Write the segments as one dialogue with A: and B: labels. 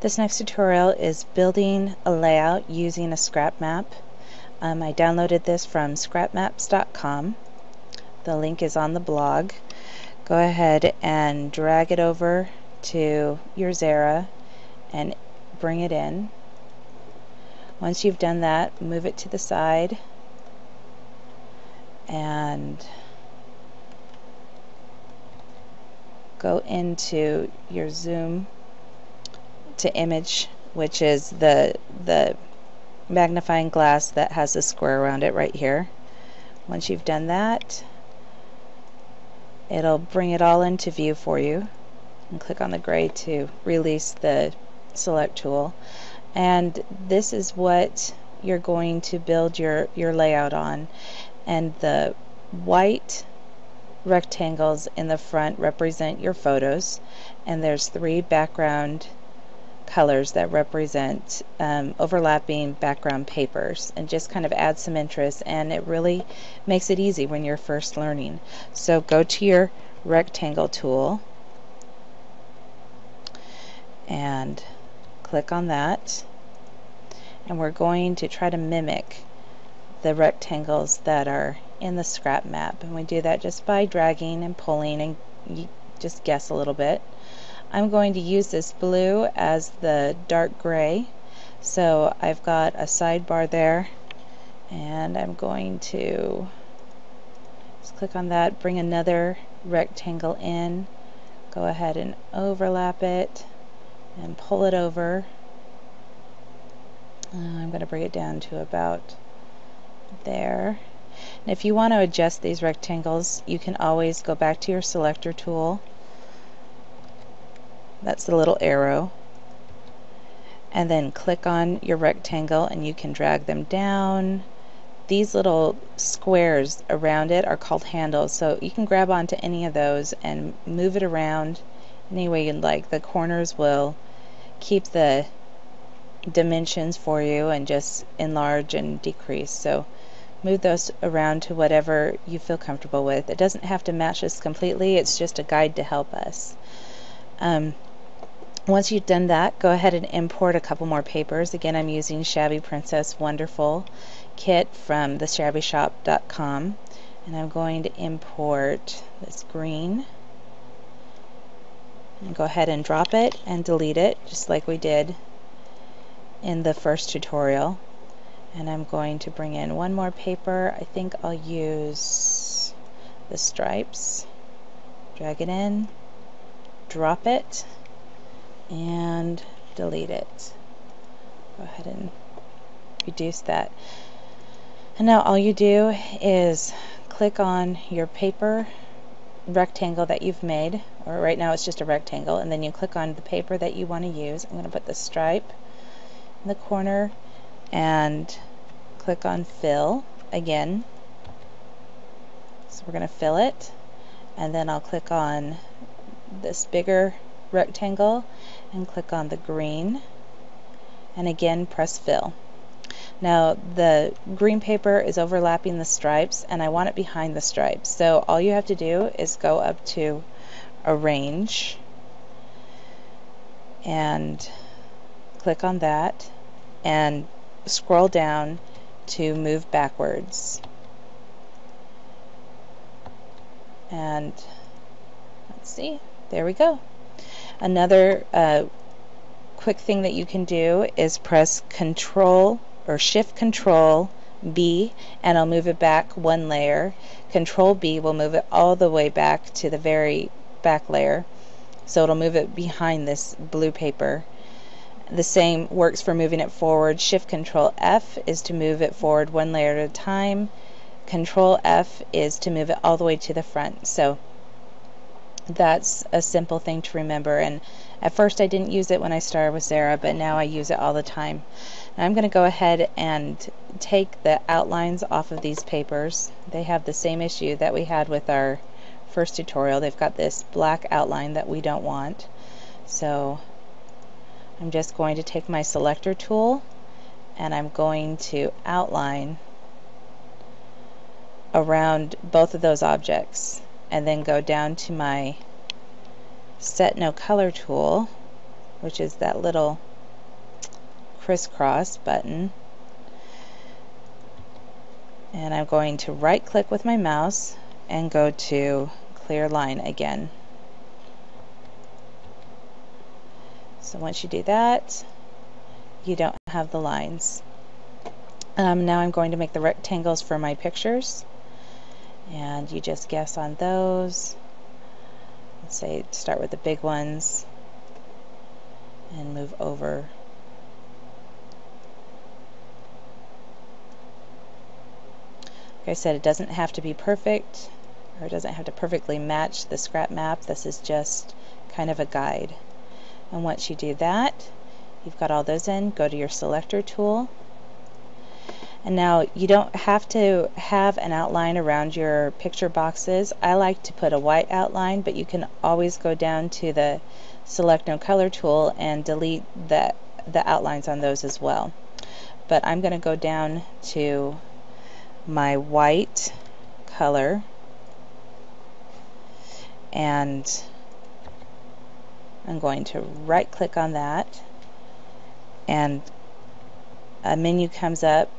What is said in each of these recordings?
A: This next tutorial is building a layout using a scrap map. Um, I downloaded this from scrapmaps.com. The link is on the blog. Go ahead and drag it over to your Xara and bring it in. Once you've done that, move it to the side and go into your zoom to image which is the the magnifying glass that has a square around it right here. Once you've done that it'll bring it all into view for you and click on the gray to release the select tool. And this is what you're going to build your your layout on. And the white rectangles in the front represent your photos. And there's three background colors that represent um, overlapping background papers and just kind of add some interest and it really makes it easy when you're first learning. So go to your rectangle tool and click on that and we're going to try to mimic the rectangles that are in the scrap map and we do that just by dragging and pulling and just guess a little bit. I'm going to use this blue as the dark gray. So I've got a sidebar there and I'm going to just click on that bring another rectangle in go ahead and overlap it and pull it over. Uh, I'm going to bring it down to about there. And if you want to adjust these rectangles you can always go back to your selector tool that's the little arrow. And then click on your rectangle and you can drag them down. These little squares around it are called handles so you can grab onto any of those and move it around any way you'd like. The corners will keep the dimensions for you and just enlarge and decrease. So move those around to whatever you feel comfortable with. It doesn't have to match us completely. It's just a guide to help us. Um, once you've done that, go ahead and import a couple more papers. Again, I'm using Shabby Princess Wonderful kit from theshabbyshop.com and I'm going to import this green. And go ahead and drop it and delete it just like we did in the first tutorial. And I'm going to bring in one more paper. I think I'll use the stripes. Drag it in. Drop it and delete it. Go ahead and reduce that. And now all you do is click on your paper rectangle that you've made, or right now it's just a rectangle, and then you click on the paper that you want to use. I'm going to put the stripe in the corner and click on fill again. So we're going to fill it, and then I'll click on this bigger rectangle and click on the green. And again press fill. Now the green paper is overlapping the stripes and I want it behind the stripes. So all you have to do is go up to arrange and click on that and scroll down to move backwards. And let's see. There we go Another uh, quick thing that you can do is press Control or Shift Control B and I'll move it back one layer. Control B will move it all the way back to the very back layer. So it'll move it behind this blue paper. The same works for moving it forward. Shift Control F is to move it forward one layer at a time. Control F is to move it all the way to the front. So that's a simple thing to remember and at first I didn't use it when I started with Xara, but now I use it all the time. I'm going to go ahead and take the outlines off of these papers. They have the same issue that we had with our first tutorial. They've got this black outline that we don't want. So I'm just going to take my selector tool and I'm going to outline around both of those objects and then go down to my set no color tool which is that little crisscross button and I'm going to right click with my mouse and go to clear line again. So once you do that, you don't have the lines. Um, now I'm going to make the rectangles for my pictures and you just guess on those. Let's say start with the big ones and move over Like I said, it doesn't have to be perfect or it doesn't have to perfectly match the scrap map. This is just kind of a guide. And once you do that, you've got all those in, go to your selector tool. And now you don't have to have an outline around your picture boxes. I like to put a white outline, but you can always go down to the select no color tool and delete the, the outlines on those as well. But I'm going to go down to my white color and I'm going to right click on that and a menu comes up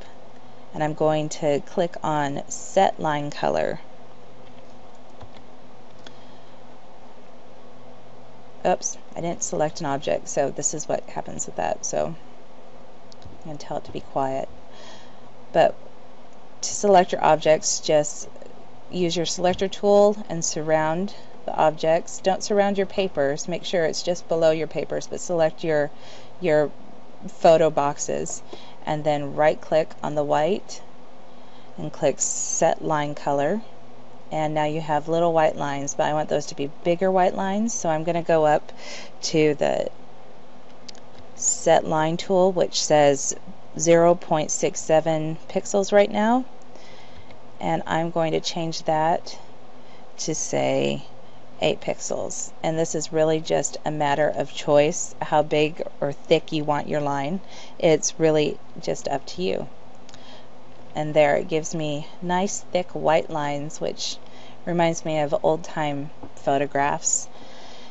A: and I'm going to click on set line color oops I didn't select an object so this is what happens with that so I'm going to tell it to be quiet but to select your objects, just use your selector tool and surround the objects. Don't surround your papers. Make sure it's just below your papers, but select your your photo boxes and then right click on the white and click set line color. And now you have little white lines but I want those to be bigger white lines. So I'm going to go up to the set line tool which says 0.67 pixels right now. And I'm going to change that to say 8 pixels. And this is really just a matter of choice how big or thick you want your line. It's really just up to you. And there it gives me nice thick white lines which reminds me of old time photographs.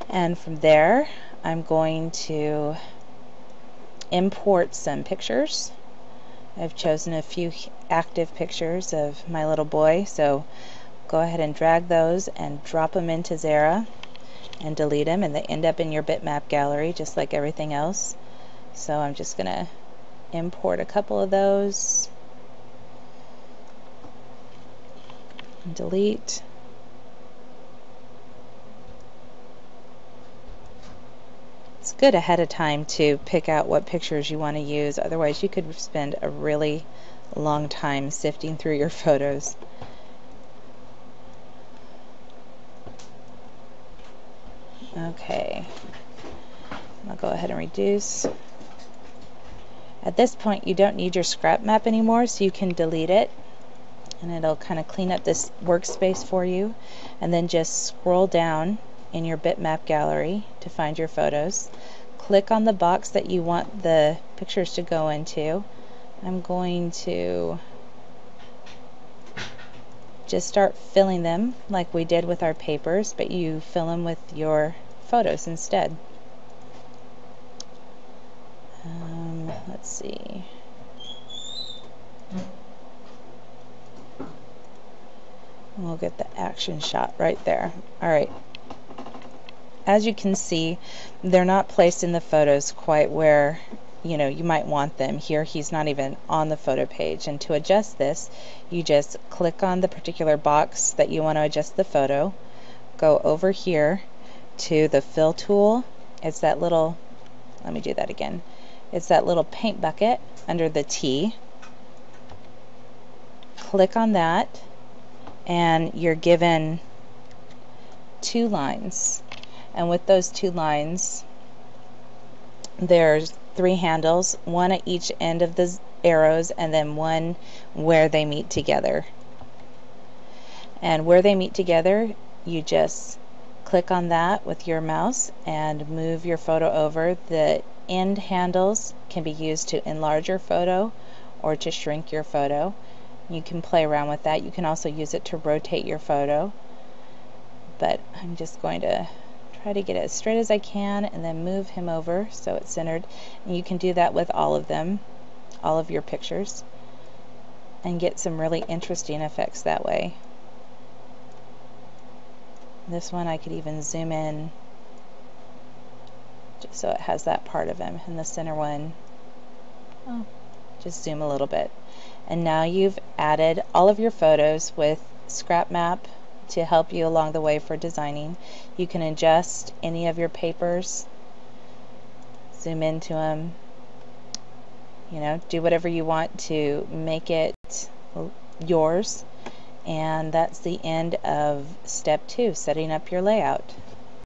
A: And from there I'm going to import some pictures. I've chosen a few active pictures of my little boy, so go ahead and drag those and drop them into Xara and delete them, and they end up in your bitmap gallery just like everything else. So I'm just going to import a couple of those delete. it's good ahead of time to pick out what pictures you want to use. Otherwise, you could spend a really long time sifting through your photos. Okay, I'll go ahead and reduce. At this point, you don't need your scrap map anymore, so you can delete it and it'll kind of clean up this workspace for you. And then just scroll down in your bitmap gallery to find your photos. Click on the box that you want the pictures to go into. I'm going to just start filling them like we did with our papers, but you fill them with your photos instead. Um, let's see. We'll get the action shot right there. All right as you can see, they're not placed in the photos quite where you know you might want them. Here he's not even on the photo page. And to adjust this, you just click on the particular box that you want to adjust the photo. Go over here to the fill tool. It's that little, let me do that again. It's that little paint bucket under the T. Click on that and you're given two lines and with those two lines there's three handles one at each end of the arrows and then one where they meet together. And where they meet together you just click on that with your mouse and move your photo over. The end handles can be used to enlarge your photo or to shrink your photo. You can play around with that. You can also use it to rotate your photo. But I'm just going to try to get it as straight as I can and then move him over so it's centered. And you can do that with all of them, all of your pictures, and get some really interesting effects that way. This one I could even zoom in just so it has that part of him. And the center one, oh, just zoom a little bit. And now you've added all of your photos with Scrap Map to help you along the way for designing. You can adjust any of your papers, zoom into them, you know, do whatever you want to make it yours. And that's the end of step two, setting up your layout.